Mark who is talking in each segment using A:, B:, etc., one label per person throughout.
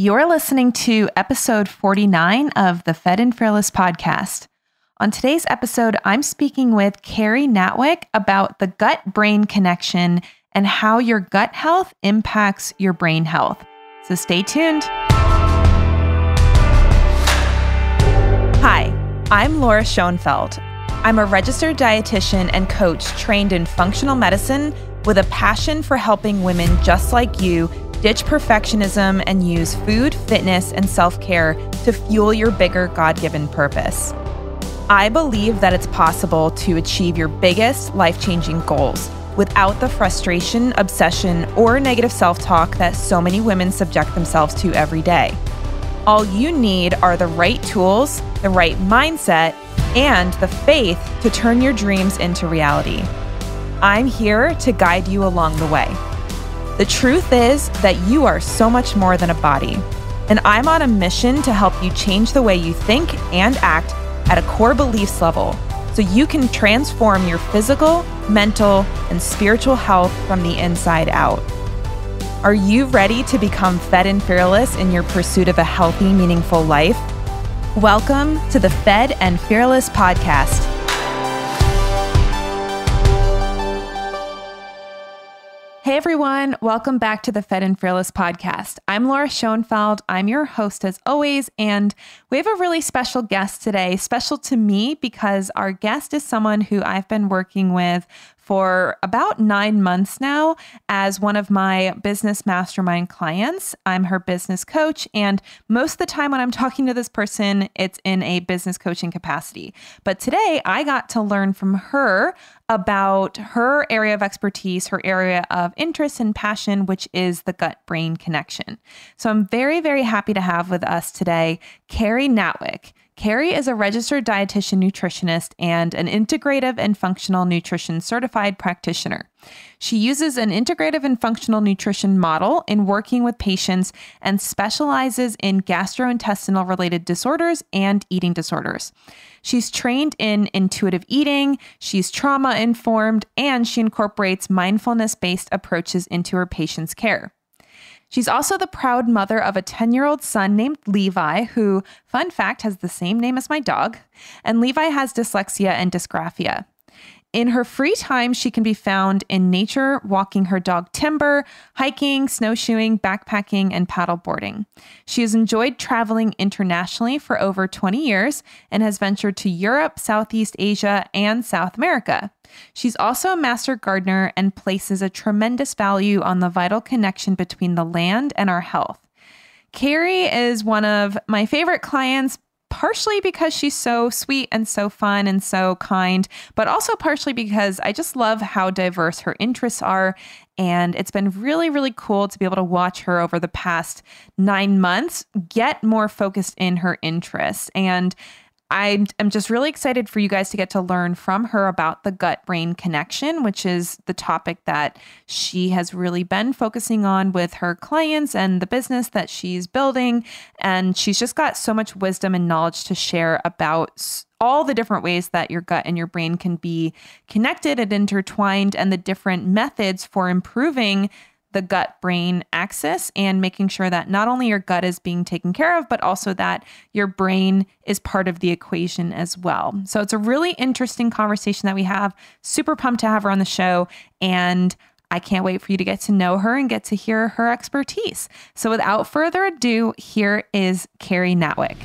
A: You're listening to episode 49 of the Fed and Fearless podcast. On today's episode, I'm speaking with Kari Natwick about the gut brain connection and how your gut health impacts your brain health. So stay tuned. Hi, I'm Laura Schoenfeld. I'm a registered dietitian and coach trained in functional medicine with a passion for helping women just like you Ditch perfectionism and use food, fitness, and self care to fuel your bigger God given purpose. I believe that it's possible to achieve your biggest life changing goals without the frustration, obsession, or negative self talk that so many women subject themselves to every day. All you need are the right tools, the right mindset, and the faith to turn your dreams into reality. I'm here to guide you along the way. The truth is that you are so much more than a body. And I'm on a mission to help you change the way you think and act at a core beliefs level so you can transform your physical, mental, and spiritual health from the inside out. Are you ready to become fed and fearless in your pursuit of a healthy, meaningful life? Welcome to the Fed and Fearless podcast. Hey everyone, welcome back to the Fed and Fearless podcast. I'm Laura Schoenfeld. I'm your host as always, and we have a really special guest today. Special to me because our guest is someone who I've been working with for about nine months now as one of my business mastermind clients. I'm her business coach. And most of the time when I'm talking to this person, it's in a business coaching capacity. But today I got to learn from her about her area of expertise, her area of interest and passion, which is the gut brain connection. So I'm very, very happy to have with us today Kari Natwick. Kari is a registered dietitian nutritionist and an integrative and functional nutrition certified practitioner. She uses an integrative and functional nutrition model in working with patients and specializes in gastrointestinal related disorders and eating disorders. She's trained in intuitive eating, she's trauma informed, and she incorporates mindfulness based approaches into her patients' care. She's also the proud mother of a 10 year old son named Levi, who, fun fact, has the same name as my dog. And Levi has dyslexia and dysgraphia. In her free time, she can be found in nature, walking her dog Timber, hiking, snowshoeing, backpacking, and paddleboarding. She has enjoyed traveling internationally for over 20 years and has ventured to Europe, Southeast Asia, and South America. She's also a master gardener and places a tremendous value on the vital connection between the land and our health. Kari is one of my favorite clients partially because she's so sweet and so fun and so kind, but also partially because I just love how diverse her interests are. And it's been really, really cool to be able to watch her over the past nine months get more focused in her interests. And I am just really excited for you guys to get to learn from her about the gut brain connection, which is the topic that she has really been focusing on with her clients and the business that she's building. And she's just got so much wisdom and knowledge to share about all the different ways that your gut and your brain can be connected and intertwined, and the different methods for improving the gut brain axis and making sure that not only your gut is being taken care of, but also that your brain is part of the equation as well. So it's a really interesting conversation that we have. Super pumped to have her on the show. And I can't wait for you to get to know her and get to hear her expertise. So without further ado, here is Kari Natwick.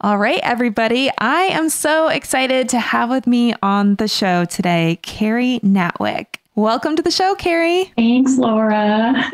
A: All right, everybody. I am so excited to have with me on the show today Kari Natwick. Welcome to the show, Kari.
B: Thanks, Laura.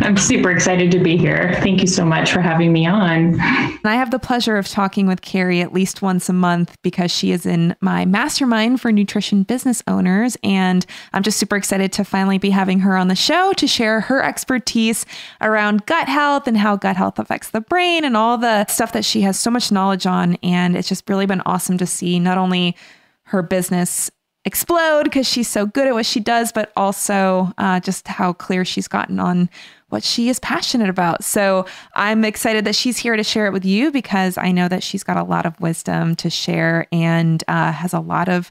B: I'm super excited to be here. Thank you so much for having me on.
A: I have the pleasure of talking with Kari at least once a month because she is in my mastermind for nutrition business owners. And I'm just super excited to finally be having her on the show to share her expertise around gut health and how gut health affects the brain and all the stuff that she has so much knowledge on. And it's just really been awesome to see not only her business explode because she's so good at what she does, but also uh, just how clear she's gotten on what she is passionate about. So I'm excited that she's here to share it with you because I know that she's got a lot of wisdom to share and uh, has a lot of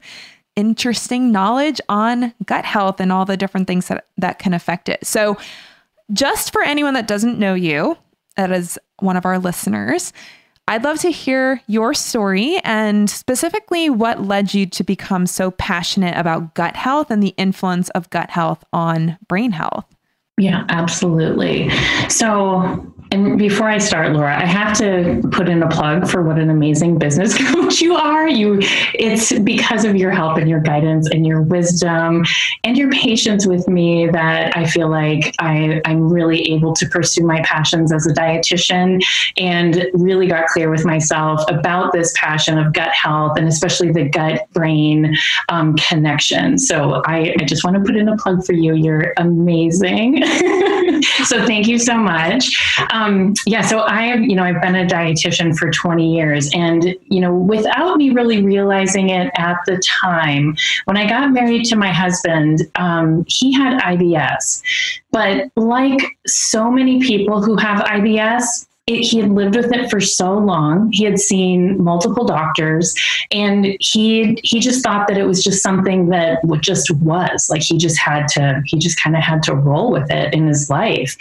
A: interesting knowledge on gut health and all the different things that, that can affect it. So just for anyone that doesn't know you, that is one of our listeners, I'd love to hear your story and specifically what led you to become so passionate about gut health and the influence of gut health on brain health.
B: Yeah, absolutely. So, and before I start, Laura, I have to put in a plug for what an amazing business coach you are. You it's because of your help and your guidance and your wisdom and your patience with me that I feel like I, I'm really able to pursue my passions as a dietitian and really got clear with myself about this passion of gut health and especially the gut brain um, connection. So I, I just want to put in a plug for you. You're amazing. so thank you so much. Um, yeah, so I have, you know, I've been a dietitian for 20 years, and you know, without me really realizing it at the time, when I got married to my husband, um, he had IBS. But like so many people who have IBS, it, he had lived with it for so long. He had seen multiple doctors, and he he just thought that it was just something that just was like he just had to he just kind of had to roll with it in his life.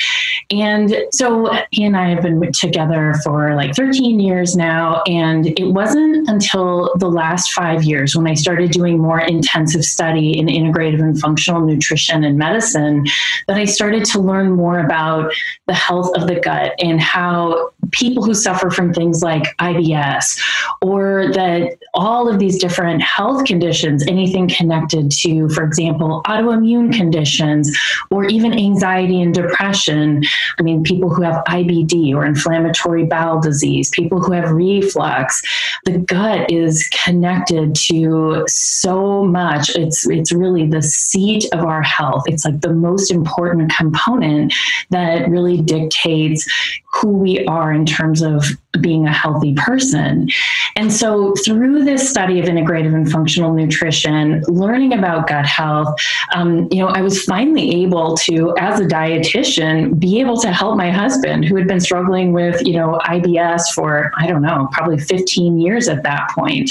B: And so he and I have been together for like 13 years now, and it wasn't until the last five years when I started doing more intensive study in integrative and functional nutrition and medicine that I started to learn more about the health of the gut and how people who suffer from things like IBS or that all of these different health conditions, anything connected to, for example, autoimmune conditions or even anxiety and depression. I mean, people who have IBD or inflammatory bowel disease, people who have reflux, the gut is connected to so much. It's it's really the seat of our health. It's like the most important component that really dictates who we are in terms of being a healthy person. And so, through this study of integrative and functional nutrition, learning about gut health, um, you know, I was finally able to, as a dietitian, be able to help my husband who had been struggling with, you know, IBS for, I don't know, probably 15 years at that point.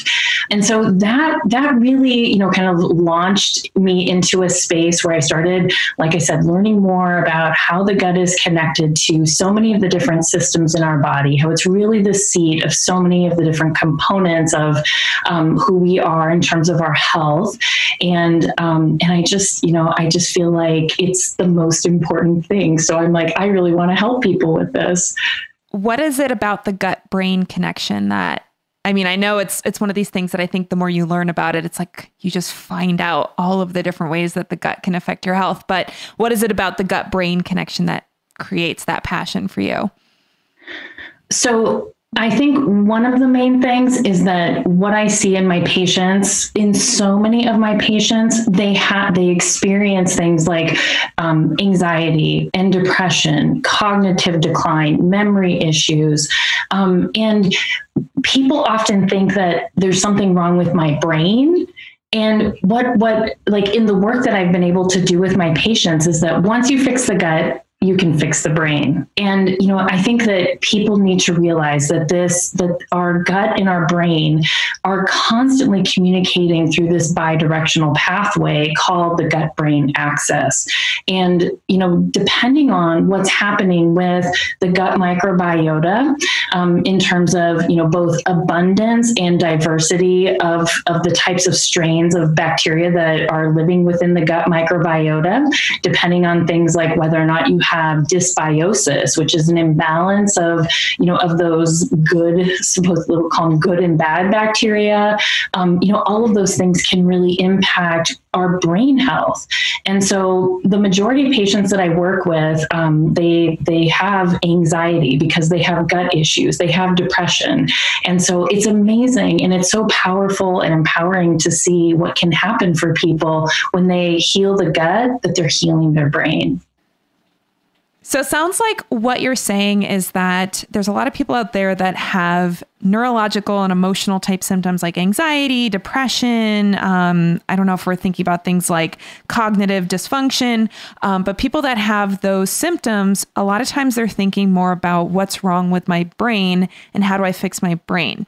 B: And so that that really, you know, kind of launched me into a space where I started, like I said, learning more about how the gut is connected to so many of the different systems in our body, how it's really really the seat of so many of the different components of um, who we are in terms of our health. And um, and I just, you know, I just feel like it's the most important thing. So I'm like, I really want to help people with this.
A: What is it about the gut brain connection that I mean, I know it's it's one of these things that I think the more you learn about it, it's like you just find out all of the different ways that the gut can affect your health. But what is it about the gut brain connection that creates that passion for you?
B: So I think one of the main things is that what I see in my patients, in so many of my patients, they have they experience things like um, anxiety and depression, cognitive decline, memory issues, um, and people often think that there's something wrong with my brain. And what what like in the work that I've been able to do with my patients is that once you fix the gut, you can fix the brain. And you know, I think that people need to realize that this that our gut and our brain are constantly communicating through this bidirectional pathway called the gut brain axis. And you know, depending on what's happening with the gut microbiota um, in terms of you know both abundance and diversity of of the types of strains of bacteria that are living within the gut microbiota, depending on things like whether or not you have dysbiosis, which is an imbalance of, you know, of those good, supposedly we'll call them good and bad bacteria. Um, you know, all of those things can really impact our brain health. And so the majority of patients that I work with, um, they they have anxiety because they have gut issues, they have depression, and so it's amazing and it's so powerful and empowering to see what can happen for people when they heal the gut that they're healing their brain.
A: So it sounds like what you're saying is that there's a lot of people out there that have neurological and emotional type symptoms like anxiety, depression. Um, I don't know if we're thinking about things like cognitive dysfunction, um, but people that have those symptoms, a lot of times they're thinking more about what's wrong with my brain and how do I fix my brain.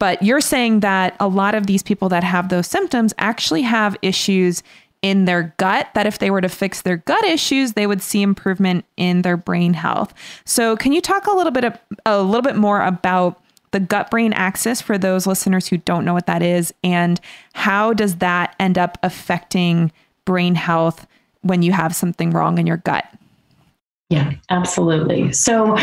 A: But you're saying that a lot of these people that have those symptoms actually have issues in their gut that if they were to fix their gut issues, they would see improvement in their brain health. So, can you talk a little bit of, a little bit more about the gut brain axis for those listeners who don't know what that is and how does that end up affecting brain health when you have something wrong in your gut?
B: Yeah, absolutely. So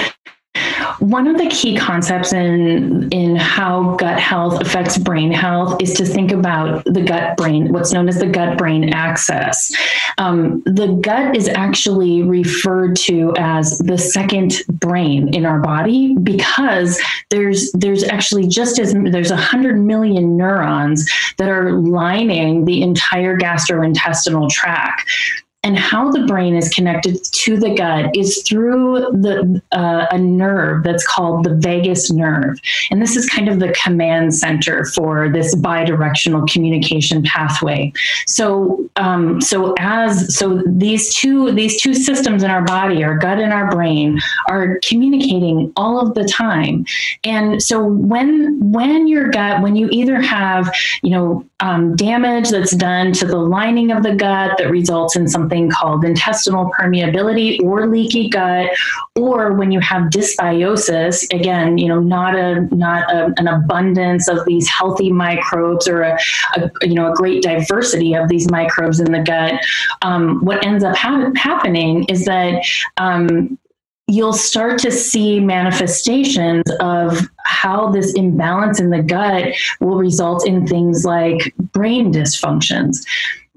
B: one of the key concepts in in how gut health affects brain health is to think about the gut brain, what's known as the gut brain axis. Um, the gut is actually referred to as the second brain in our body because there's there's actually just as there's a hundred million neurons that are lining the entire gastrointestinal tract and how the brain is connected to the gut is through the uh, a nerve that's called the vagus nerve. And this is kind of the command center for this bidirectional communication pathway. So um, so as so these two these two systems in our body our gut and our brain are communicating all of the time. And so when when your gut when you either have you know um, damage that's done to the lining of the gut that results in something called intestinal permeability or leaky gut, or when you have dysbiosis, again, you know, not a not a, an abundance of these healthy microbes or a, a, you know a great diversity of these microbes in the gut. Um, what ends up ha- happening is that um, you'll start to see manifestations of how this imbalance in the gut will result in things like brain dysfunctions.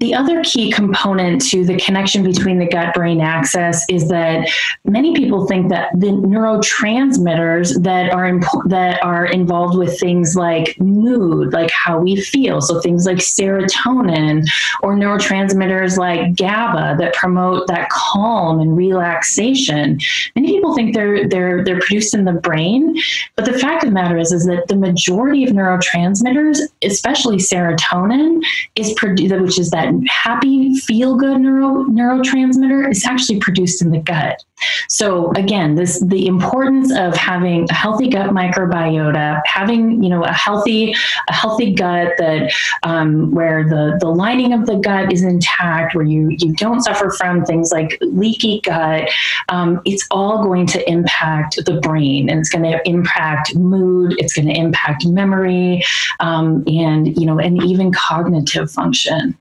B: The other key component to the connection between the gut brain axis is that many people think that the neurotransmitters that are that are involved with things like mood, like how we feel, so things like serotonin or neurotransmitters like GABA that promote that calm and relaxation. Many people think they're they're they're produced in the brain, but the fact of the matter is is that the majority of neurotransmitters, especially serotonin, is produced, which is that happy, feel good neuro, neurotransmitter is actually produced in the gut. So again, this the importance of having a healthy gut microbiota, having you know a healthy a healthy gut that um, where the the lining of the gut is intact, where you you don't suffer from things like leaky gut. Um, it's all going to impact the brain, and it's going to impact mood. It's going to impact memory, um, and you know, and even cognitive function.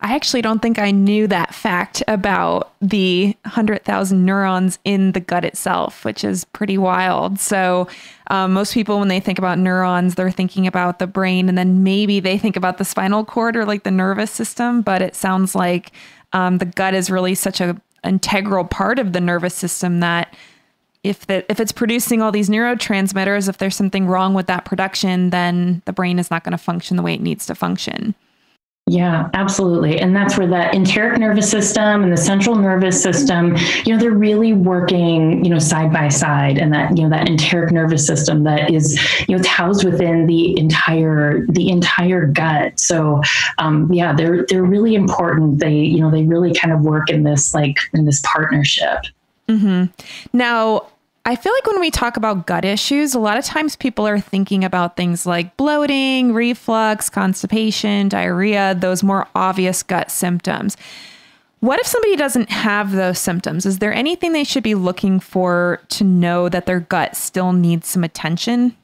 A: I actually don't think I knew that fact about the 100,000 neurons in the gut itself, which is pretty wild. So, um, most people, when they think about neurons, they're thinking about the brain and then maybe they think about the spinal cord or like the nervous system. But it sounds like um, the gut is really such an integral part of the nervous system that if the, if it's producing all these neurotransmitters, if there's something wrong with that production, then the brain is not going to function the way it needs to function.
B: Yeah, absolutely. And that's where the enteric nervous system and the central nervous system, you know, they're really working, you know, side by side. And that, you know, that enteric nervous system that is, you know, it's housed within the entire, the entire gut. So um, yeah, they're they're really important. They, you know, they really kind of work in this like in this partnership.
A: Mm-hmm. Now, I feel like when we talk about gut issues, a lot of times people are thinking about things like bloating, reflux, constipation, diarrhea, those more obvious gut symptoms. What if somebody doesn't have those symptoms? Is there anything they should be looking for to know that their gut still needs some attention?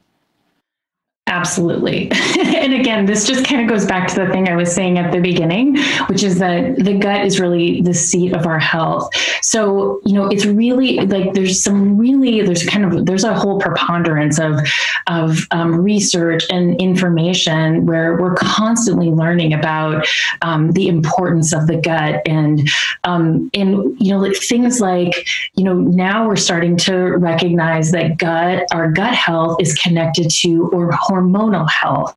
B: Absolutely. and again, this just kind of goes back to the thing I was saying at the beginning, which is that the gut is really the seat of our health. So, you know, it's really like there's some really, there's kind of, there's a whole preponderance of, of um, research and information where we're constantly learning about um, the importance of the gut and, um, and, you know, like things like, you know, now we're starting to recognize that gut, our gut health is connected to or hormonal health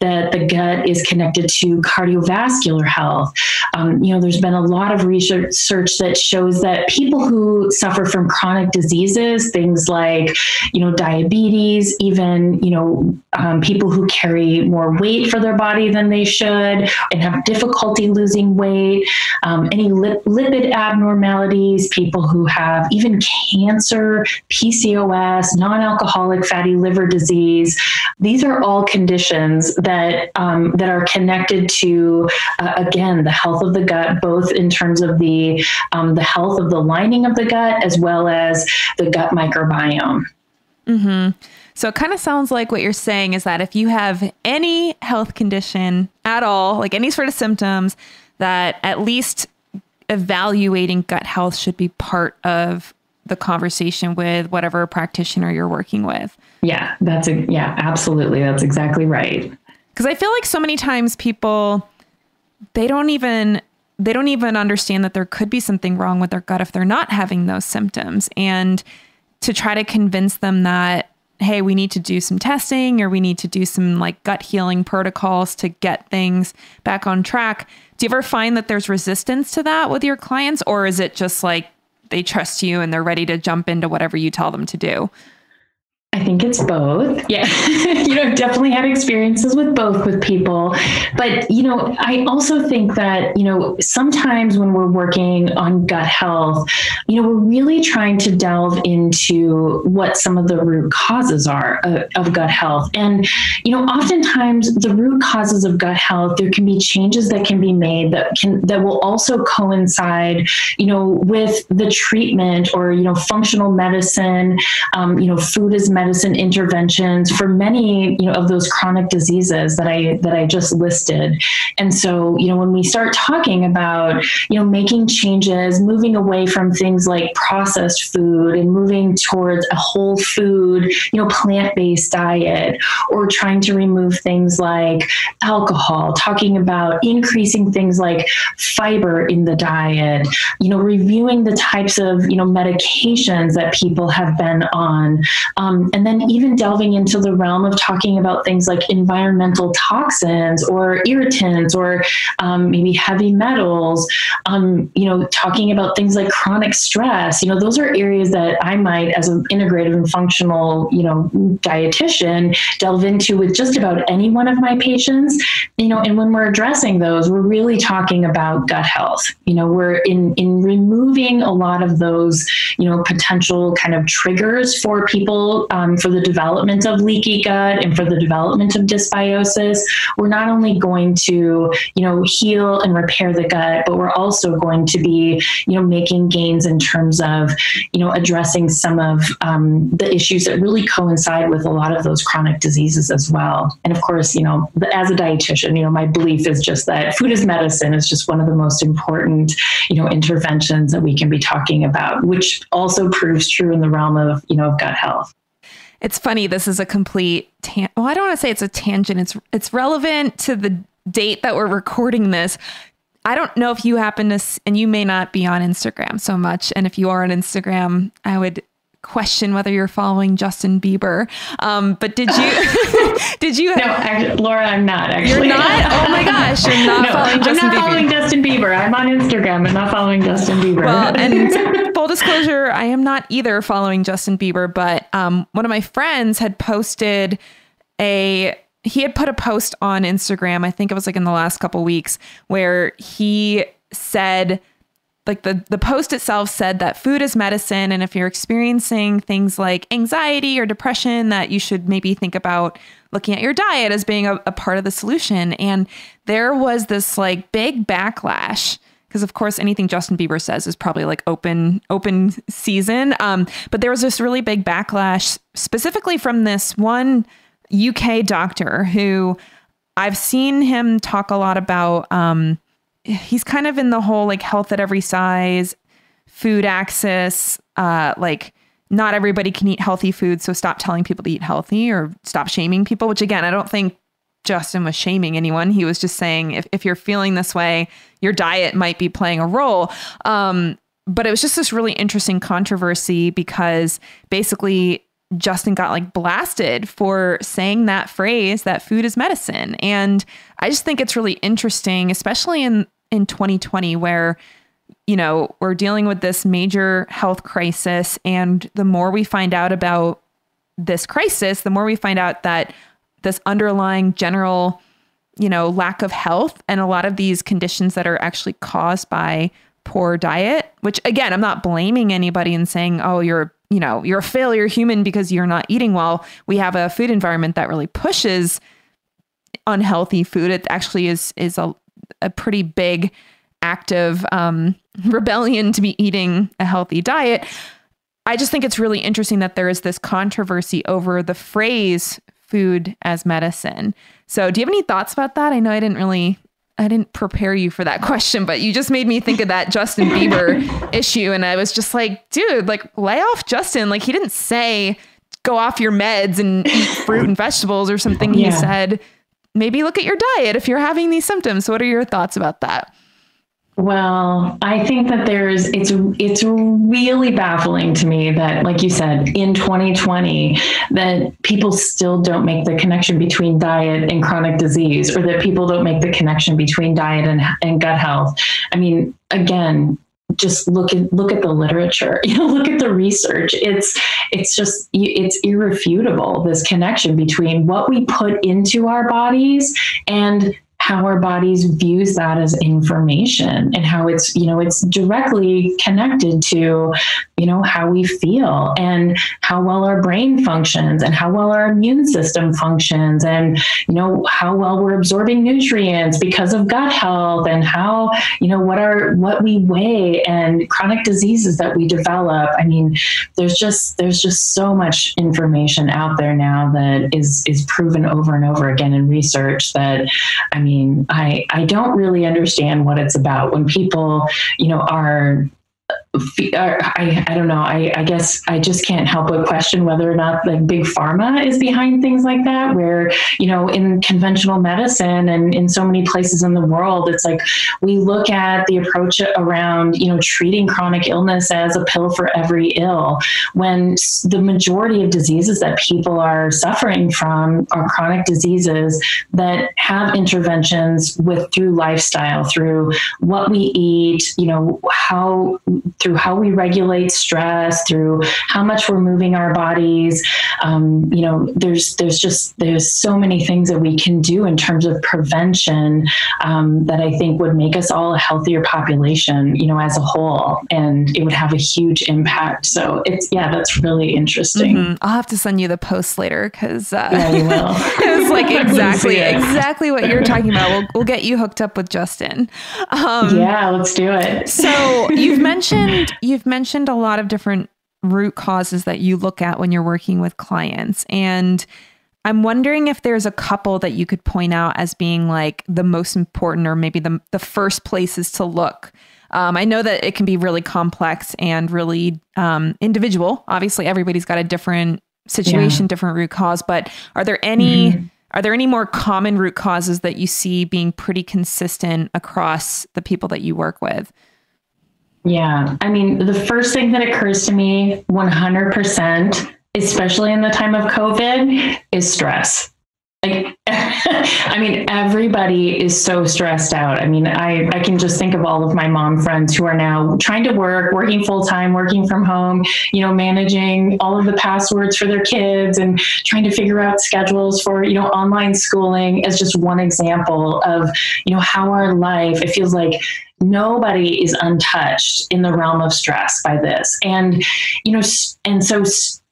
B: that the gut is connected to cardiovascular health. Um, you know, there's been a lot of research that shows that people who suffer from chronic diseases, things like, you know, diabetes, even, you know, um, people who carry more weight for their body than they should and have difficulty losing weight, um, any lip- lipid abnormalities, people who have even cancer, PCOS, non alcoholic fatty liver disease. These are all conditions that um, that are connected to uh, again the health of the gut, both in terms of the um, the health of the lining of the gut as well as the gut microbiome.
A: Mm-hmm. So it kind of sounds like what you're saying is that if you have any health condition at all, like any sort of symptoms, that at least evaluating gut health should be part of the conversation with whatever practitioner you're working with.
B: Yeah, that's a yeah, absolutely. That's exactly right.
A: Cuz I feel like so many times people they don't even they don't even understand that there could be something wrong with their gut if they're not having those symptoms and to try to convince them that hey, we need to do some testing or we need to do some like gut healing protocols to get things back on track. Do you ever find that there's resistance to that with your clients or is it just like they trust you and they're ready to jump into whatever you tell them to do?
B: I think it's both. Yeah. you know, I've definitely had experiences with both with people. But, you know, I also think that, you know, sometimes when we're working on gut health, you know, we're really trying to delve into what some of the root causes are of, of gut health. And, you know, oftentimes the root causes of gut health, there can be changes that can be made that can that will also coincide, you know, with the treatment or, you know, functional medicine, um, you know, food is medicine interventions for many you know of those chronic diseases that I that I just listed. And so, you know, when we start talking about, you know, making changes, moving away from things like processed food and moving towards a whole food, you know, plant-based diet or trying to remove things like alcohol, talking about increasing things like fiber in the diet, you know, reviewing the types of, you know, medications that people have been on, um, and then even delving into the realm of talking about things like environmental toxins or irritants or um, maybe heavy metals, um, you know, talking about things like chronic stress. You know, those are areas that I might, as an integrative and functional, you know, dietitian, delve into with just about any one of my patients. You know, and when we're addressing those, we're really talking about gut health. You know, we're in in removing a lot of those, you know, potential kind of triggers for people um, for the development of leaky gut and for the development of dysbiosis, we're not only going to, you know, heal and repair the gut, but we're also going to be, you know, making gains in terms of, you know, addressing some of um, the issues that really coincide with a lot of those chronic diseases as well. And of course, you know, as a dietitian, you know, my belief is just that food is medicine is just one of the most important, you know, interventions that we can be talking about, which also proves true in the realm of, you know, of gut health.
A: It's funny. This is a complete. Tan- well, I don't want to say it's a tangent. It's it's relevant to the date that we're recording this. I don't know if you happen to, and you may not be on Instagram so much. And if you are on Instagram, I would question whether you're following Justin Bieber. Um, but did you? did you?
B: Have, no, actually, Laura, I'm not. Actually,
A: you're not. Oh my gosh, you're not no, following Justin
B: I'm not
A: Bieber.
B: following Justin Bieber. I'm on Instagram. I'm not following Justin Bieber.
A: Well, and full disclosure, I am not either following Justin Bieber. But um, one of my friends had posted a he had put a post on Instagram. I think it was like in the last couple weeks where he said like the the post itself said that food is medicine and if you're experiencing things like anxiety or depression that you should maybe think about looking at your diet as being a, a part of the solution and there was this like big backlash because of course anything Justin Bieber says is probably like open open season. Um, but there was this really big backlash specifically from this one UK doctor who I've seen him talk a lot about um, he's kind of in the whole like health at every size, food access, uh, like not everybody can eat healthy food, so stop telling people to eat healthy or stop shaming people, which again, I don't think Justin was shaming anyone. He was just saying if, if you're feeling this way, your diet might be playing a role. Um, but it was just this really interesting controversy because basically Justin got like blasted for saying that phrase that food is medicine. And I just think it's really interesting, especially in in 2020 where you know, we're dealing with this major health crisis and the more we find out about this crisis, the more we find out that this underlying general, you know, lack of health and a lot of these conditions that are actually caused by poor diet, which again, I'm not blaming anybody and saying, "Oh, you're, you know, you're a failure human because you're not eating well." We have a food environment that really pushes unhealthy food. It actually is is a a pretty big active um, rebellion to be eating a healthy diet. I just think it's really interesting that there is this controversy over the phrase food as medicine. So, do you have any thoughts about that? I know I didn't really I didn't prepare you for that question, but you just made me think of that Justin Bieber issue and I was just like, dude, like lay off Justin. Like he didn't say go off your meds and eat fruit and vegetables or something. Yeah. He said maybe look at your diet if you're having these symptoms. What are your thoughts about that?
B: Well, I think that there's it's it's really baffling to me that like you said in 2020 that people still don't make the connection between diet and chronic disease or that people don't make the connection between diet and, and gut health. I mean, again, just look at look at the literature you know look at the research it's it's just it's irrefutable this connection between what we put into our bodies and how our bodies views that as information and how it's you know it's directly connected to you know how we feel and how well our brain functions and how well our immune system functions and you know how well we're absorbing nutrients because of gut health and how you know what are what we weigh and chronic diseases that we develop. I mean there's just there's just so much information out there now that is is proven over and over again in research that i mean I, I don't really understand what it's about. When people, you know, are I, I don't know. I, I guess I just can't help but question whether or not the big pharma is behind things like that. Where, you know, in conventional medicine and in so many places in the world, it's like we look at the approach around, you know, treating chronic illness as a pill for every ill, when the majority of diseases that people are suffering from are chronic diseases that have interventions with through lifestyle, through what we eat, you know, how through how we regulate stress, through how much we're moving our bodies. Um, you know, there's there's just there's so many things that we can do in terms of prevention um, that I think would make us all a healthier population. You know, as a whole, and it would have a huge impact. So it's yeah, that's really interesting. Mm-hmm.
A: I'll have to send you the post later because uh,
B: yeah, you will.
A: it's like exactly exactly what you're talking about. We'll we'll get you hooked up with Justin.
B: Um, yeah, let's do it.
A: So you've mentioned mentioned you've mentioned a lot of different root causes that you look at when you're working with clients and I'm wondering if there's a couple that you could point out as being like the most important or maybe the the first places to look. Um, I know that it can be really complex and really um, individual. Obviously, everybody's got a different situation, yeah. different root cause. But are there any mm-hmm. are there any more common root causes that you see being pretty consistent across the people that you work with?
B: Yeah. I mean, the first thing that occurs to me 100%, especially in the time of COVID, is stress. Like, I mean, everybody is so stressed out. I mean, I, I can just think of all of my mom friends who are now trying to work, working full time, working from home, you know, managing all of the passwords for their kids and trying to figure out schedules for, you know, online schooling as just one example of, you know, how our life, it feels like nobody is untouched in the realm of stress by this. And you know and so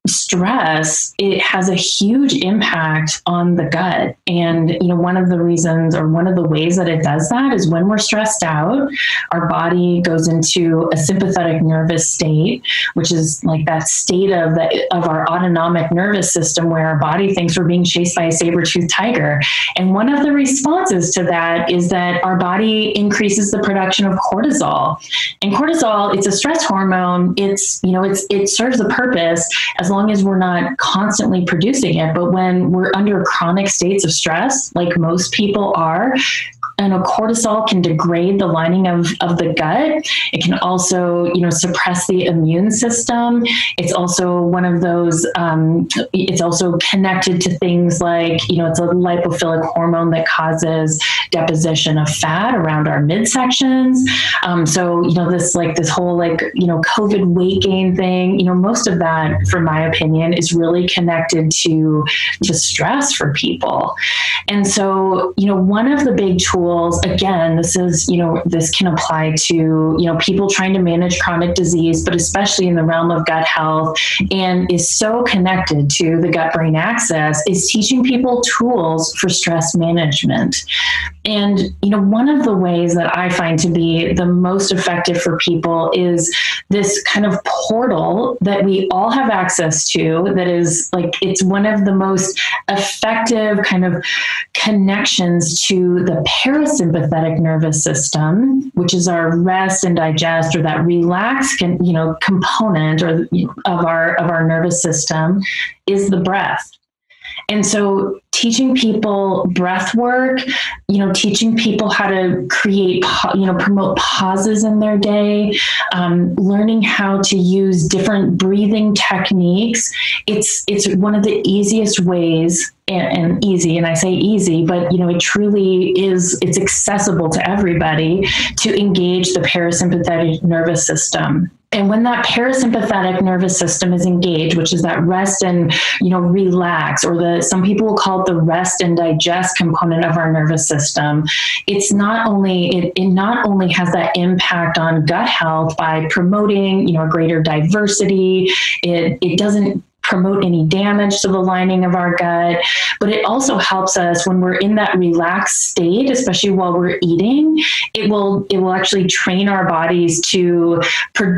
B: stress it has a huge impact on the gut. And you know one of the reasons or one of the ways that it does that is when we're stressed out our body goes into a sympathetic nervous state which is like that state of the of our autonomic nervous system where our body thinks we're being chased by a saber-toothed tiger. And one of the responses to that is that our body increases the production of cortisol. And cortisol it's a stress hormone. It's you know it's it serves a purpose as long long as we're not constantly producing it. But when we're under chronic states of stress, like most people are, and a cortisol can degrade the lining of, of the gut. It can also, you know, suppress the immune system. It's also one of those, um, it's also connected to things like, you know, it's a lipophilic hormone that causes deposition of fat around our midsections. Um, so, you know, this like this whole like, you know, COVID weight gain thing, you know, most of that, from my opinion, is really connected to, to stress for people. And so, you know, one of the big tools tools. Again, this is, you know, this can apply to, you know, people trying to manage chronic disease, but especially in the realm of gut health and is so connected to the gut brain axis, is teaching people tools for stress management. And, you know, one of the ways that I find to be the most effective for people is this kind of portal that we all have access to that is like, it's one of the most effective kind of connections to the parasympathetic nervous system, which is our rest and digest or that relax, can, you know, component or of our of our nervous system is the breath. And so teaching people breath work, you know, teaching people how to create, you know, promote pauses in their day, um, learning how to use different breathing techniques. It's it's one of the easiest ways and, and, easy and i say easy but you know it truly is it's accessible to everybody to engage the parasympathetic nervous system and when that parasympathetic nervous system is engaged which is that rest and you know relax or the some people will call it the rest and digest component of our nervous system it's not only it, it not only has that impact on gut health by promoting you know a greater diversity it it doesn't promote any damage to the lining of our gut, but it also helps us when we're in that relaxed state, especially while we're eating. It will it will actually train our bodies to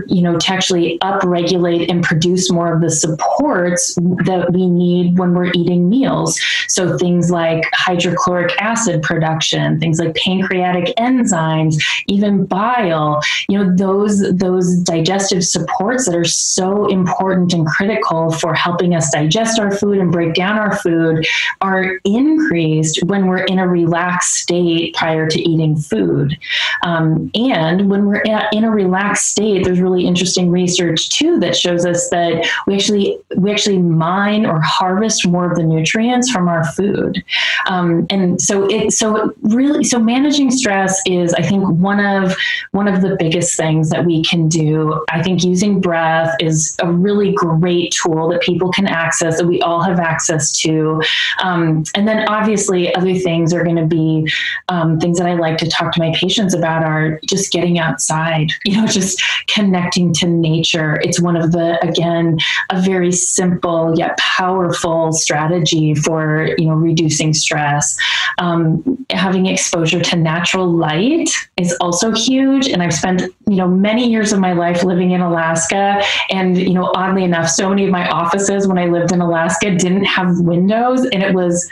B: you know to actually upregulate and produce more of the supports that we need when we're eating meals. So things like hydrochloric acid production, things like pancreatic enzymes, even bile, you know those those digestive supports that are so important and critical for helping us digest our food and break down our food are increased when we're in a relaxed state prior to eating food. Um, and when we're in a relaxed state, there's really interesting research too that shows us that we actually we actually mine or harvest more of the nutrients from our food. Um, and so it so really so managing stress is I think one of one of the biggest things that we can do. I think using breath is a really great tool that people can access, that we all have access to. Um, and then obviously, other things are going to be um, things that I like to talk to my patients about are just getting outside, you know, just connecting to nature. It's one of the, again, a very simple yet powerful strategy for, you know, reducing stress. Um, having exposure to natural light is also huge. And I've spent, you know, many years of my life living in Alaska. And, you know, oddly enough, so many of my offices when I lived in Alaska didn't have windows and it was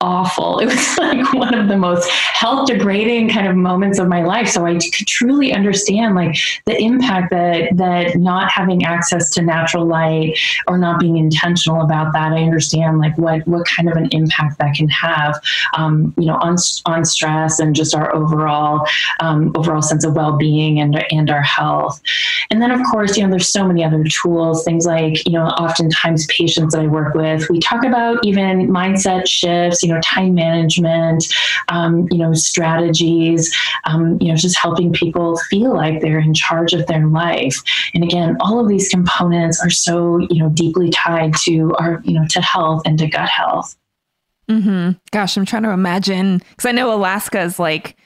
B: awful. It was like one of the most health degrading kind of moments of my life. So I could truly understand like the impact that that not having access to natural light or not being intentional about that. I understand like what what kind of an impact that can have, um, you know, on on stress and just our overall um, overall sense of well being and and our health. And then of course, you know, there's so many other tools. Things like you know, oftentimes patients that I work with, we talk about even mindset shifts you know, time management, um, you know, strategies, um, you know, just helping people feel like they're in charge of their life. And again, all of these components are so, you know, deeply tied to our, you know, to health and to gut health.
A: Mm-hmm. Gosh, I'm trying to imagine because I know Alaska is like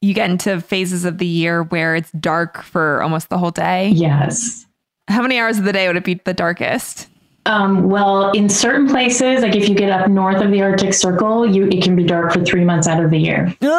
A: you get into phases of the year where it's dark for almost the whole day.
B: Yes.
A: How many hours of the day would it be the darkest?
B: Um, well, in certain places, like if you get up north of the Arctic Circle, you it can be dark for three months out of the year, which,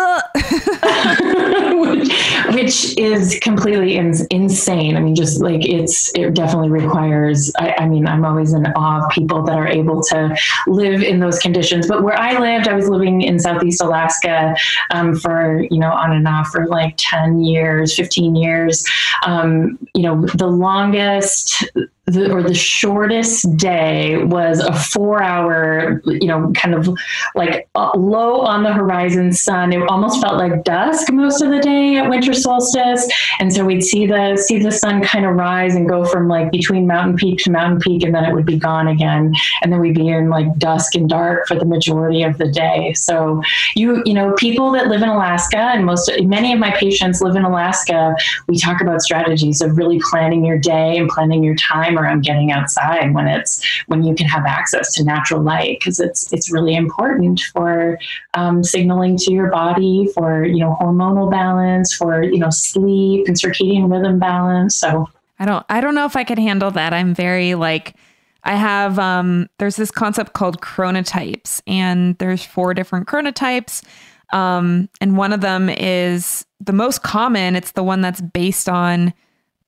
B: which, is completely in, insane. I mean, just like it's it definitely requires. I, I, mean, I'm always in awe of people that are able to live in those conditions. But where I lived, I was living in Southeast Alaska um, for you know on and off for like ten years, fifteen years. Um, you know, the longest the, or the shortest day was a four hour, you know, kind of like uh, low on the horizon sun. It almost felt like dusk most of the day at winter solstice. And so we'd see the, see the sun kind of rise and go from like between mountain peak to mountain peak, and then it would be gone again. And then we'd be in like dusk and dark for the majority of the day. So you, you know, people that live in Alaska and most, many of my patients live in Alaska, we talk about strategies of really planning your day and planning your time around getting outside when it's when you can have access to natural light because it's it's really important for um, signaling to your body for you know hormonal balance for you know sleep and circadian rhythm balance. So
A: i don't i don't know if i could handle that. I'm very like I have um there's this concept called chronotypes and there's four different chronotypes. Um and one of them is the most common, it's the one that's based on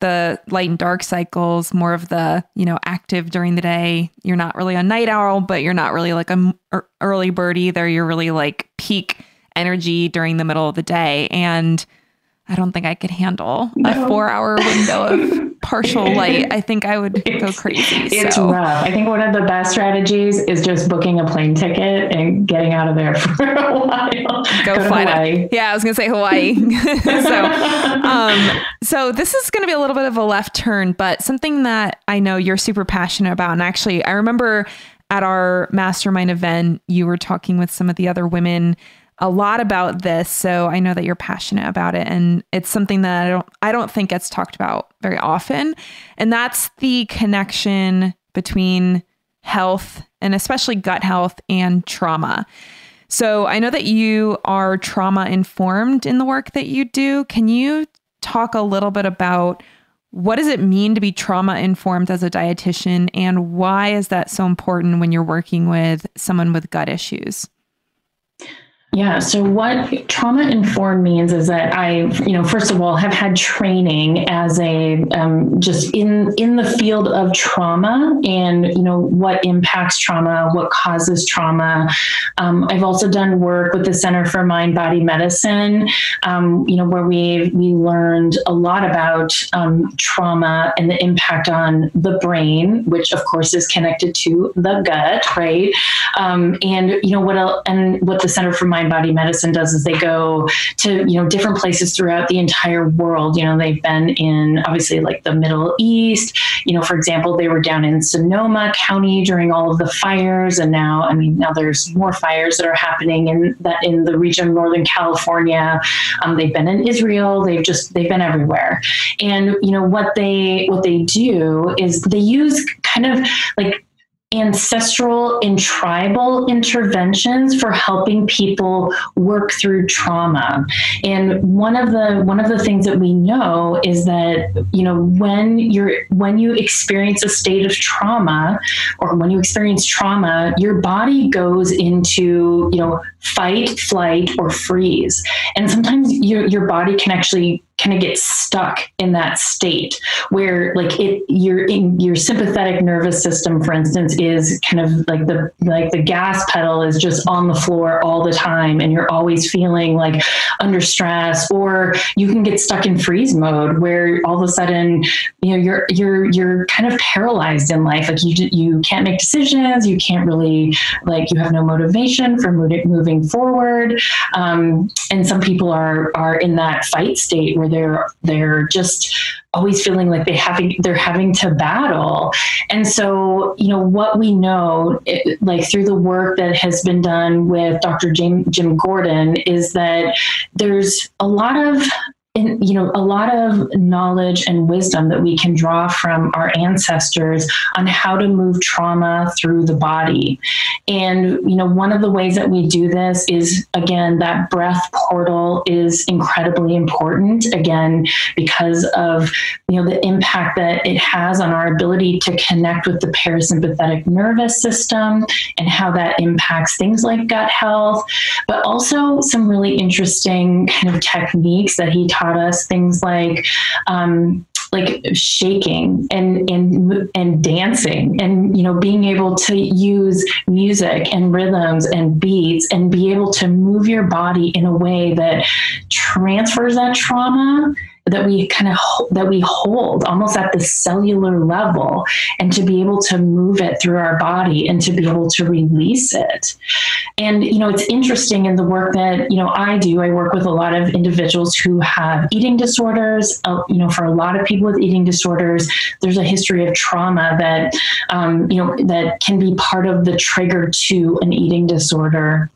A: the light and dark cycles, more of the, you know, active during the day. You're not really a night owl, but you're not really like a er, early bird either. You're really like peak energy during the middle of the day and I don't think I could handle no. a 4-hour window of partial light, I think I would go crazy.
B: It's so. rough. I think one of the best strategies is just booking a plane ticket and getting out of there for a while.
A: Go, go fly to Yeah, I was gonna say Hawaii. so, um, so this is gonna be a little bit of a left turn, but something that I know you're super passionate about. And actually, I remember at our mastermind event, you were talking with some of the other women a lot about this, so I know that you're passionate about it and it's something that I don't I don't think gets talked about very often. And that's the connection between health and especially gut health and trauma. So I know that you are trauma informed in the work that you do. Can you talk a little bit about what does it mean to be trauma informed as a dietitian and why is that so important when you're working with someone with gut issues?
B: Yeah. So what trauma informed means is that I, you know, first of all, have had training as a um, just in in the field of trauma and you know what impacts trauma, what causes trauma. Um, I've also done work with the Center for Mind Body Medicine, um, you know, where we we learned a lot about um, trauma and the impact on the brain, which of course is connected to the gut, right? Um, and you know what, and what the Center for Mind mind body medicine does is they go to you know different places throughout the entire world. You know they've been in obviously like the middle east. You know for example they were down in sonoma county during all of the fires. And now i mean now there's more fires that are happening in that in the region of northern california. Um, they've been in israel. They've just they've been everywhere. And you know what they what they do is they use kind of like ancestral and tribal interventions for helping people work through trauma. And one of the one of the things that we know is that you know when you're when you experience a state of trauma or when you experience trauma your body goes into you know fight flight or freeze. And sometimes your your body can actually kind of get stuck in that state where like it your in your sympathetic nervous system for instance is kind of like the like the gas pedal is just on the floor all the time and you're always feeling like under stress or you can get stuck in freeze mode where all of a sudden you know you're you're you're kind of paralyzed in life. Like you you can't make decisions. You can't really like you have no motivation for moving forward. Um, and some people are are in that fight state where they're they're just always feeling like they having they're having to battle. And so you know what we know it, like through the work that has been done with dr jim, jim gordon is that there's a lot of in, you know a lot of knowledge and wisdom that we can draw from our ancestors on how to move trauma through the body. And you know one of the ways that we do this is again that breath portal is incredibly important again because of you know the impact that it has on our ability to connect with the parasympathetic nervous system and how that impacts things like gut health but also some really interesting kind of techniques that he taught us things like um, like shaking and and and dancing and you know being able to use music and rhythms and beats and be able to move your body in a way that transfers that trauma that we kind of that we hold almost at the cellular level and to be able to move it through our body and to be able to release it. And you know it's interesting in the work that you know i do. I work with a lot of individuals who have eating disorders uh, you know for a lot of people with eating disorders there's a history of trauma that um, you know that can be part of the trigger to an eating disorder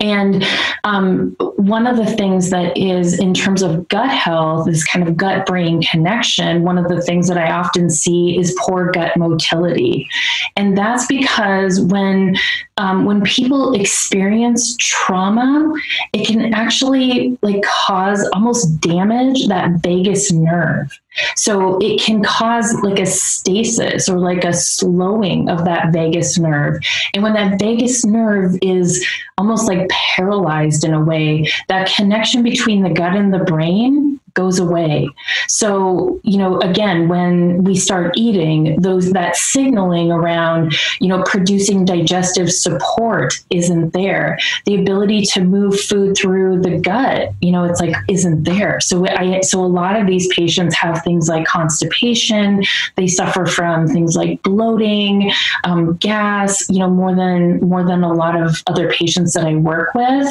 B: And um, one of the things that is, in terms of gut health, this kind of gut brain connection, one of the things that I often see is poor gut motility. And that's because when um, when people experience trauma, it can actually like cause almost damage that vagus nerve. So it can cause like a stasis or like a slowing of that vagus nerve. And when that vagus nerve is almost like paralyzed in a way, that connection between the gut and the brain goes away. So, you know, again, when we start eating, those that signaling around, you know, producing digestive support isn't there. The ability to move food through the gut, you know, it's like isn't there. So I so a lot of these patients have things like constipation. They suffer from things like bloating, um, gas. You know, more than more than a lot of other patients that I work with.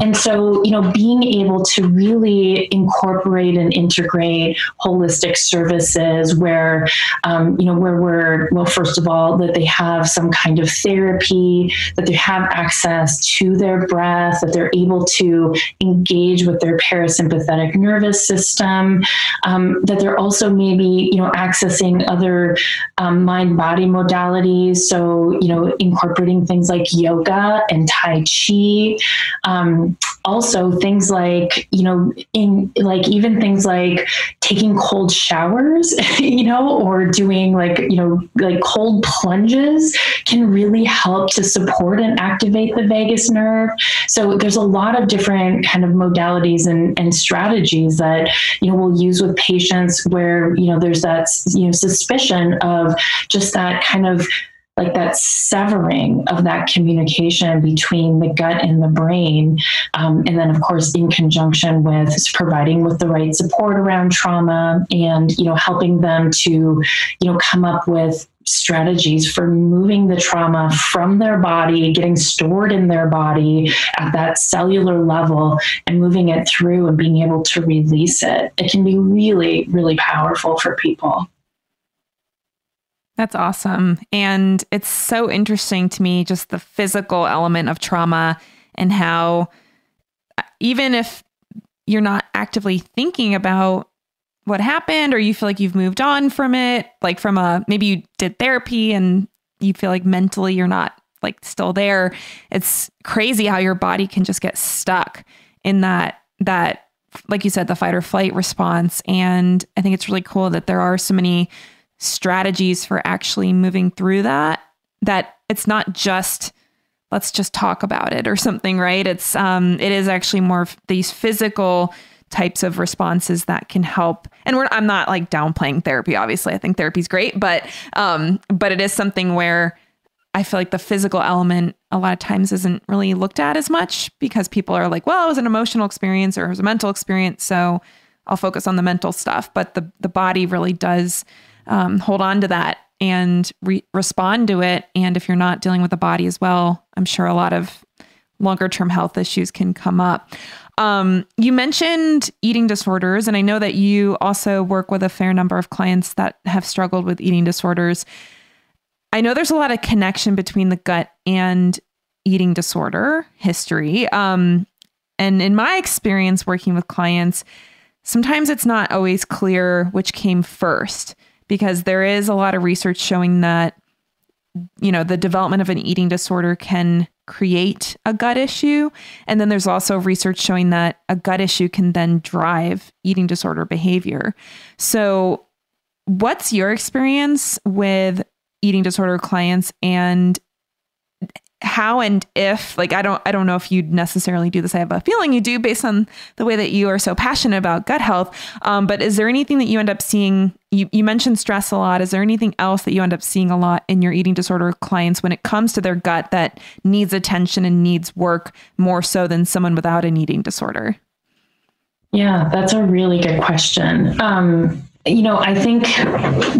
B: And so, you know, being able to really incorporate and integrate holistic services where, um, you know, where we're, well, first of all, that they have some kind of therapy, that they have access to their breath, that they're able to engage with their parasympathetic nervous system, um, that they're also maybe, you know, accessing other um, mind body modalities. So, you know, incorporating things like yoga and Tai Chi. Um, also, things like, you know, in like even even things like taking cold showers, you know, or doing like, you know, like cold plunges can really help to support and activate the vagus nerve. So there's a lot of different kind of modalities and, and strategies that, you know, we'll use with patients where, you know, there's that, you know, suspicion of just that kind of like that severing of that communication between the gut and the brain. Um, and then, of course, in conjunction with providing with the right support around trauma and, you know, helping them to, you know, come up with strategies for moving the trauma from their body, getting stored in their body at that cellular level and moving it through and being able to release it. It can be really, really powerful for people.
A: That's awesome. And it's so interesting to me, just the physical element of trauma and how, uh, even if you're not actively thinking about what happened or you feel like you've moved on from it, like from a maybe you did therapy and you feel like mentally you're not like still there. It's crazy how your body can just get stuck in that, that, like you said, the fight or flight response. And I think it's really cool that there are so many strategies for actually moving through that that it's not just let's just talk about it or something right? It's um it is actually more these physical types of responses that can help. And we're i'm not like downplaying therapy obviously. I think therapy's great but um but it is something where i feel like the physical element a lot of times isn't really looked at as much because people are like well it was an emotional experience or it was a mental experience so i'll focus on the mental stuff. But the the body really does um, hold on to that and re- respond to it. And if you're not dealing with the body as well, I'm sure a lot of longer term health issues can come up. Um, you mentioned eating disorders, and I know that you also work with a fair number of clients that have struggled with eating disorders. I know there's a lot of connection between the gut and eating disorder history. Um, and in my experience working with clients, sometimes it's not always clear which came first because there is a lot of research showing that you know the development of an eating disorder can create a gut issue. And then there's also research showing that a gut issue can then drive eating disorder behavior. So what's your experience with eating disorder clients and how and if like i don't i don't know if you'd necessarily do this i have a feeling you do based on the way that you are so passionate about gut health um, but is there anything that you end up seeing you, you mentioned stress a lot. Is there anything else that you end up seeing a lot in your eating disorder clients when it comes to their gut that needs attention and needs work more so than someone without an eating disorder?
B: Yeah that's a really good question. Um, you know, I think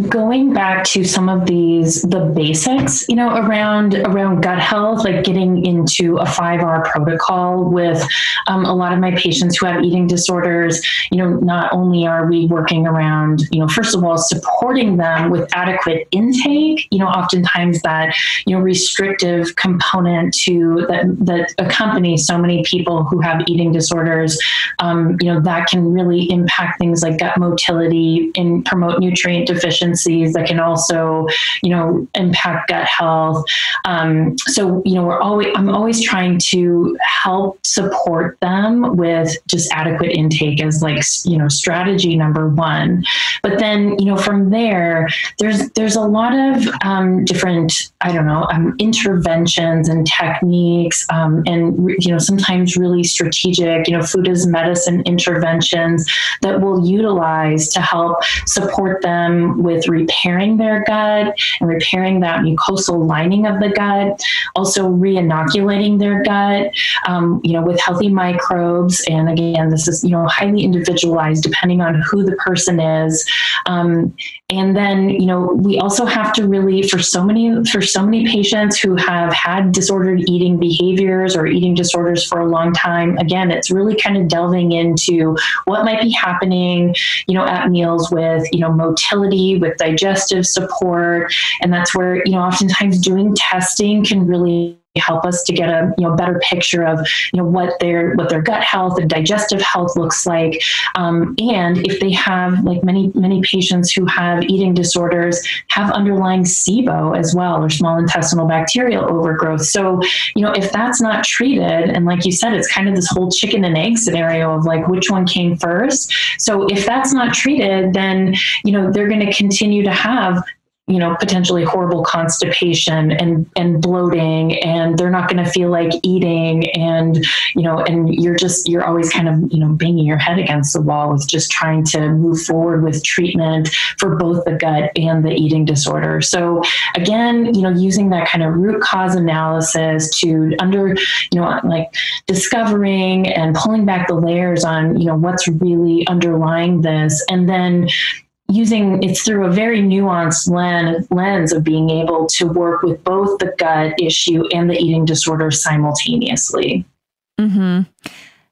B: going back to some of these the basics, you know, around around gut health, like getting into a five R protocol with um, a lot of my patients who have eating disorders. You know, not only are we working around, you know, first of all, supporting them with adequate intake. You know, oftentimes that you know restrictive component to that that accompanies so many people who have eating disorders. Um, you know, that can really impact things like gut motility and promote nutrient deficiencies that can also, you know, impact gut health. Um, so, you know, we're always, I'm always trying to help support them with just adequate intake as like, you know, strategy number one. But then, you know, from there, there's, there's a lot of um, different, I don't know, um, interventions and techniques um, and, you know, sometimes really strategic, you know, food as medicine interventions that we'll utilize to help support them with repairing their gut and repairing that mucosal lining of the gut, also re-inoculating their gut, um, you know, with healthy microbes. And again, this is, you know, highly individualized depending on who the person is. Um, and then you know we also have to really for so many for so many patients who have had disordered eating behaviors or eating disorders for a long time again it's really kind of delving into what might be happening you know at meals with you know motility with digestive support. And that's where you know oftentimes doing testing can really help us to get a you know better picture of you know what their what their gut health and digestive health looks like. Um, and if they have like many many patients who have eating disorders have underlying SIBO as well or small intestinal bacterial overgrowth. So you know if that's not treated and like you said it's kind of this whole chicken and egg scenario of like which one came first. So if that's not treated then you know they're going to continue to have you know potentially horrible constipation and and bloating and they're not going to feel like eating and you know and you're just you're always kind of you know banging your head against the wall with just trying to move forward with treatment for both the gut and the eating disorder. So again you know using that kind of root cause analysis to under you know like discovering and pulling back the layers on you know what's really underlying this and then using it's through a very nuanced lens, lens of being able to work with both the gut issue and the eating disorder simultaneously.
A: Mm-hmm.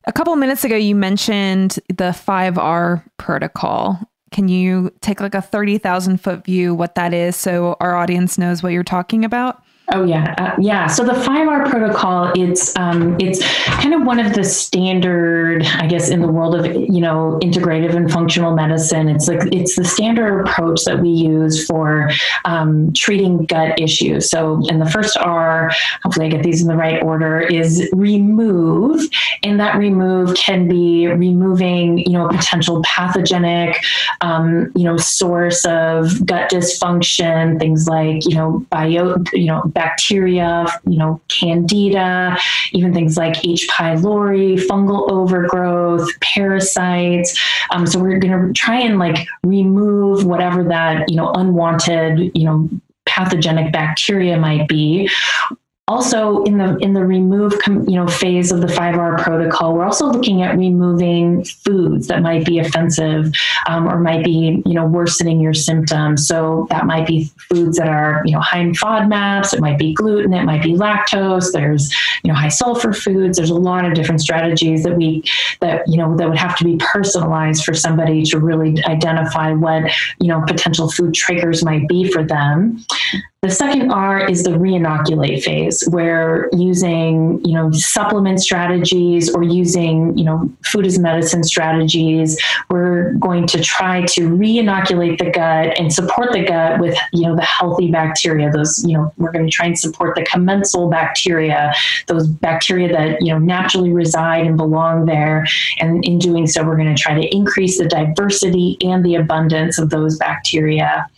A: A couple minutes ago, you mentioned the 5R protocol. Can you take like a 30,000 foot view what that is so our audience knows what you're talking about?
B: Oh yeah, uh, yeah. So the five R protocol, it's um, it's kind of one of the standard, I guess, in the world of you know integrative and functional medicine. It's like it's the standard approach that we use for um, treating gut issues. So, in the first R, hopefully I get these in the right order, is remove, and that remove can be removing you know a potential pathogenic um, you know source of gut dysfunction, things like you know bio you know bacteria, you know, candida, even things like H. pylori, fungal overgrowth, parasites. Um, so we're going to try and like remove whatever that, you know, unwanted, you know, pathogenic bacteria might be also in the in the remove you know phase of the 5r protocol we're also looking at removing foods that might be offensive um, or might be you know worsening your symptoms. So that might be foods that are you know high in fodmaps it might be gluten it might be lactose there's you know high sulfur foods there's a lot of different strategies that we that you know that would have to be personalized for somebody to really identify what you know potential food triggers might be for them the second R is the re-inoculate phase, where using you know supplement strategies or using you know food as medicine strategies, we're going to try to re-inoculate the gut and support the gut with you know the healthy bacteria. Those you know we're going to try and support the commensal bacteria, those bacteria that you know naturally reside and belong there. And in doing so, we're going to try to increase the diversity and the abundance of those bacteria.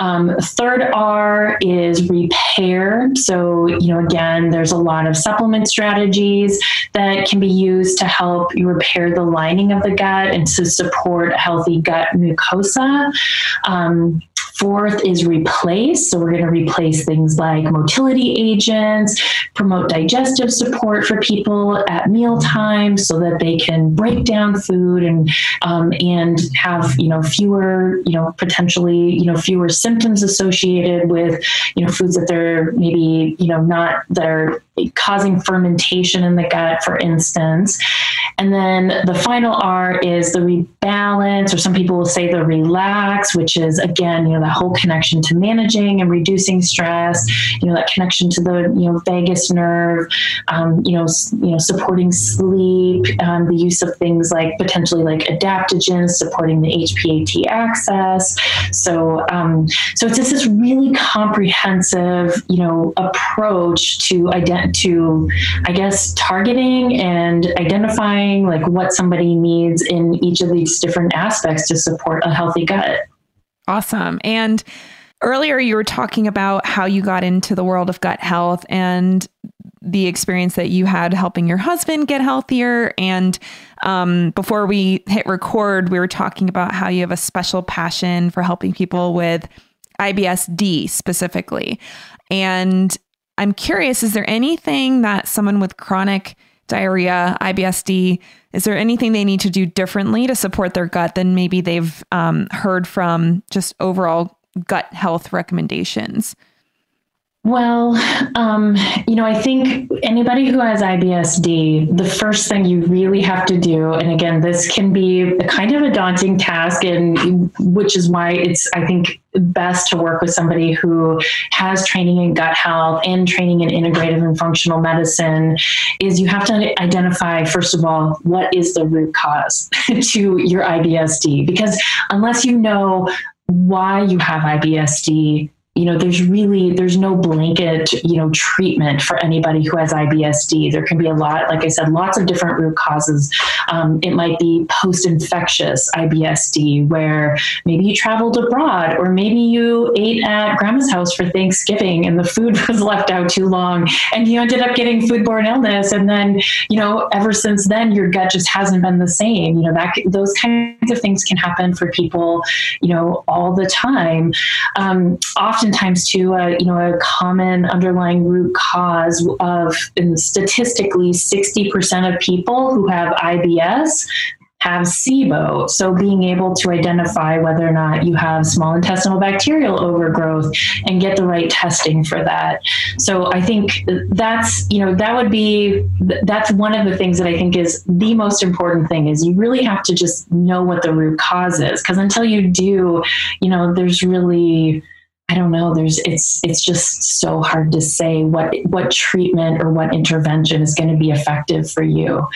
B: Um, third R is repair. So, you know, again, there's a lot of supplement strategies that can be used to help you repair the lining of the gut and to support healthy gut mucosa. Um, Fourth is replace. So we're going to replace things like motility agents, promote digestive support for people at mealtime so that they can break down food and um, and have you know fewer you know potentially you know fewer symptoms associated with you know foods that they're maybe you know not that are causing fermentation in the gut, for instance. And then the final R is the rebalance, or some people will say the relax, which is again, you know, the whole connection to managing and reducing stress, you know, that connection to the, you know, vagus nerve, um, you know, you know, supporting sleep, um, the use of things like potentially like adaptogens, supporting the HPAT axis. So, um, so it's just this really comprehensive, you know, approach to identify to, I guess, targeting and identifying like what somebody needs in each of these different aspects to support a healthy gut.
A: Awesome. And earlier you were talking about how you got into the world of gut health and the experience that you had helping your husband get healthier. And um, before we hit record, we were talking about how you have a special passion for helping people with IBSD specifically. And I'm curious is there anything that someone with chronic diarrhea, IBSD, is there anything they need to do differently to support their gut than maybe they've um, heard from just overall gut health recommendations?
B: Well, um, you know, I think anybody who has IBSD, the first thing you really have to do, and again, this can be kind of a daunting task, and which is why it's, I think, best to work with somebody who has training in gut health and training in integrative and functional medicine is you have to identify first of all what is the root cause to your IBSD because unless you know why you have IBSD you know there's really there's no blanket you know treatment for anybody who has ibsd there can be a lot like i said lots of different root causes. Um, it might be post-infectious ibsd where maybe you traveled abroad or maybe you ate at grandma's house for thanksgiving and the food was left out too long and you ended up getting foodborne illness and then you know ever since then your gut just hasn't been the same. You know that those kinds of things can happen for people you know all the time. Um, often oftentimes too, uh, you know, a common underlying root cause of, statistically, 60% of people who have IBS have SIBO. So being able to identify whether or not you have small intestinal bacterial overgrowth and get the right testing for that. So I think that's, you know, that would be, that's one of the things that I think is the most important thing is you really have to just know what the root cause is. Because until you do, you know, there's really, I don't know. There's it's it's just so hard to say what what treatment or what intervention is going to be effective for you.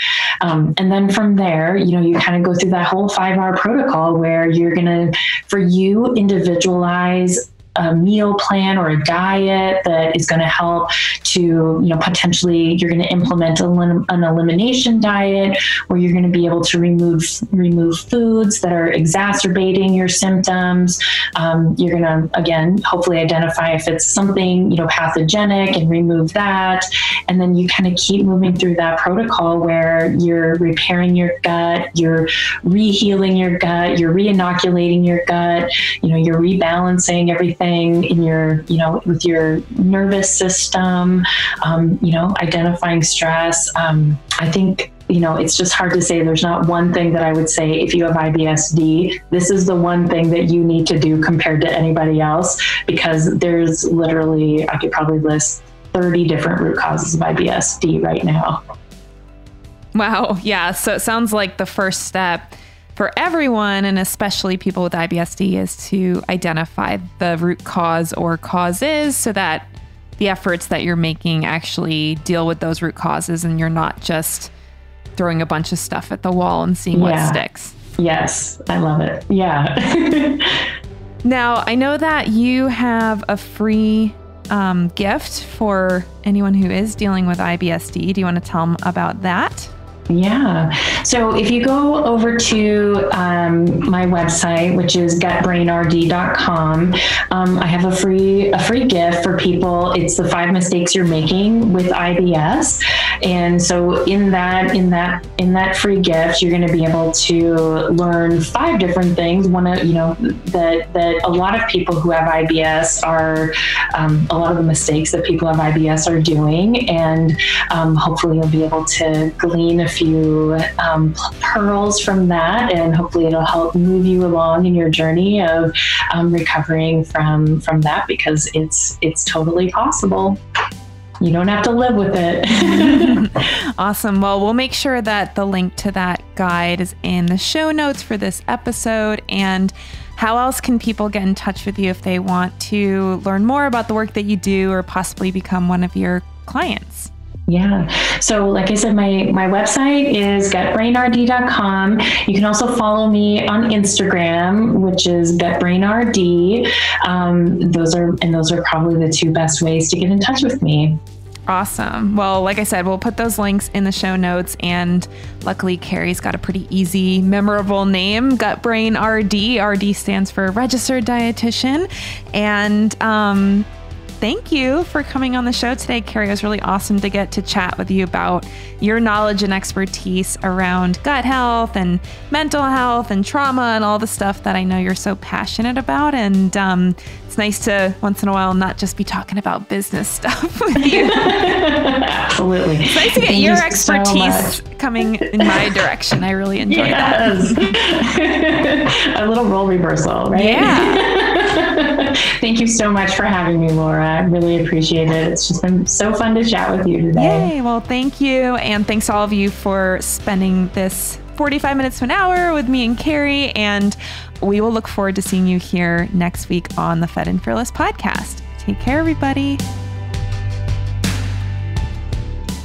B: Um, and then from there, you know, you kind of go through that whole five R protocol where you're going to, for you, individualize a meal plan or a diet that is going to help to you know potentially you're going to implement an elimination diet where you're going to be able to remove remove foods that are exacerbating your symptoms. Um, you're going to again hopefully identify if it's something you know pathogenic and remove that. And then you kind of keep moving through that protocol where you're repairing your gut you're rehealing your gut you're re-inoculating your gut you know you're rebalancing everything in your, you know, with your nervous system, um, you know, identifying stress. Um, I think you know, it's just hard to say. There's not one thing that I would say if you have IBSD, this is the one thing that you need to do compared to anybody else, because there's literally, I could probably list 30 different root causes of IBSD right now.
A: Wow. Yeah. So it sounds like the first step for everyone, and especially people with IBSD, is to identify the root cause or causes so that the efforts that you're making actually deal with those root causes and you're not just throwing a bunch of stuff at the wall and seeing yeah. what sticks.
B: Yes, I love it. Yeah.
A: now, I know that you have a free um, gift for anyone who is dealing with IBSD. Do you want to tell them about that?
B: Yeah. So if you go over to um, my website, which is gutbrainrd.com, um, I have a free a free gift for people. It's the five mistakes you're making with IBS, and so in that in that in that free gift, you're going to be able to learn five different things. One of you know that that a lot of people who have IBS are um, a lot of the mistakes that people have IBS are doing, and um, hopefully you'll be able to glean a few um, pearls from that, and hopefully it'll help move you along in your journey of um, recovering from from that because it's it's totally possible. You don't have to live with it.
A: awesome. Well, we'll make sure that the link to that guide is in the show notes for this episode. And how else can people get in touch with you if they want to learn more about the work that you do or possibly become one of your clients?
B: Yeah. So, like I said, my my website is gutbrainrd.com. You can also follow me on Instagram, which is gutbrainrd. Um, those are and those are probably the two best ways to get in touch with me.
A: Awesome. Well, like I said, we'll put those links in the show notes. And luckily, Kari's got a pretty easy, memorable name Gut Brain RD. RD stands for Registered Dietitian. And um, thank you for coming on the show today, Kari. It was really awesome to get to chat with you about your knowledge and expertise around gut health and mental health and trauma and all the stuff that I know you're so passionate about. And um, it's nice to once in a while not just be talking about business stuff with you.
B: Absolutely.
A: It's nice to get Thank your you expertise so coming in my direction. I really enjoy yes.
B: that. a little role reversal, right?
A: Yeah.
B: Thank you so much for having me, Laura. I really appreciate it. It's just been so fun to chat with you today.
A: Yay. Well, thank you. And thanks all of you for spending this 45 minutes to an hour with me and Kari. And we will look forward to seeing you here next week on the Fed and Fearless podcast. Take care, everybody.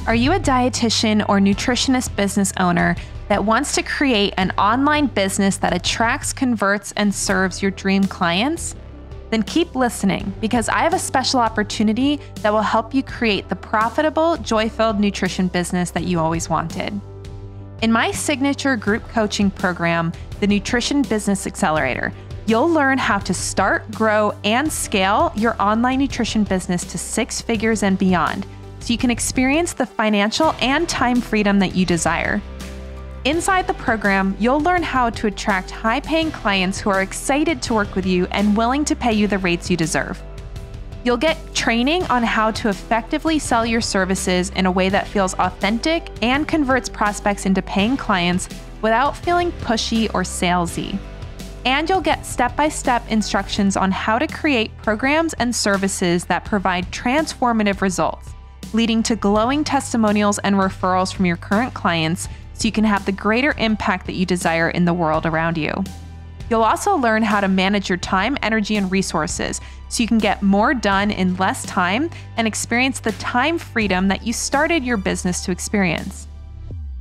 A: Are you a dietitian or nutritionist business owner that wants to create an online business that attracts, converts, and serves your dream clients? Then keep listening because I have a special opportunity that will help you create the profitable, joy filled nutrition business that you always wanted. In my signature group coaching program, the Nutrition Business Accelerator, you'll learn how to start, grow, and scale your online nutrition business to six figures and beyond so you can experience the financial and time freedom that you desire. Inside the program, you'll learn how to attract high paying clients who are excited to work with you and willing to pay you the rates you deserve. You'll get training on how to effectively sell your services in a way that feels authentic and converts prospects into paying clients without feeling pushy or salesy. And you'll get step by step instructions on how to create programs and services that provide transformative results, leading to glowing testimonials and referrals from your current clients so you can have the greater impact that you desire in the world around you. You'll also learn how to manage your time, energy, and resources so you can get more done in less time and experience the time freedom that you started your business to experience.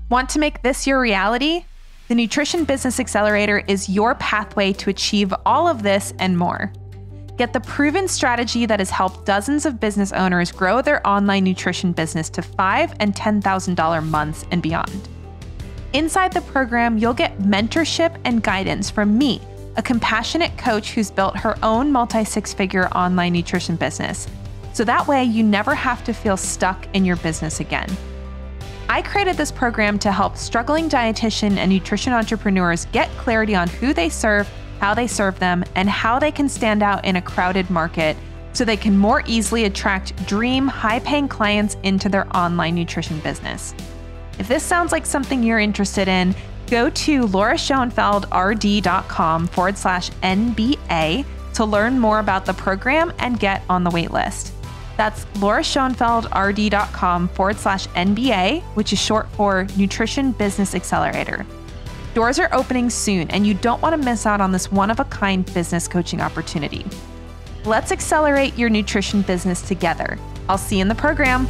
A: Want to make this your reality? The Nutrition Business Accelerator is your pathway to achieve all of this and more. Get the proven strategy that has helped dozens of business owners grow their online nutrition business to 5 and $10,000 months and beyond. Inside the program, you'll get mentorship and guidance from me, a compassionate coach who's built her own multi six figure online nutrition business. So that way, you never have to feel stuck in your business again. I created this program to help struggling dietitian and nutrition entrepreneurs get clarity on who they serve, how they serve them, and how they can stand out in a crowded market so they can more easily attract dream high paying clients into their online nutrition business. If this sounds like something you're interested in, go to lauraschoenfeldrd.com forward slash NBA to learn more about the program and get on the waitlist. That's lauraschoenfeldrd.com forward slash NBA, which is short for Nutrition Business Accelerator. Doors are opening soon, and you don't want to miss out on this one of a kind business coaching opportunity. Let's accelerate your nutrition business together. I'll see you in the program.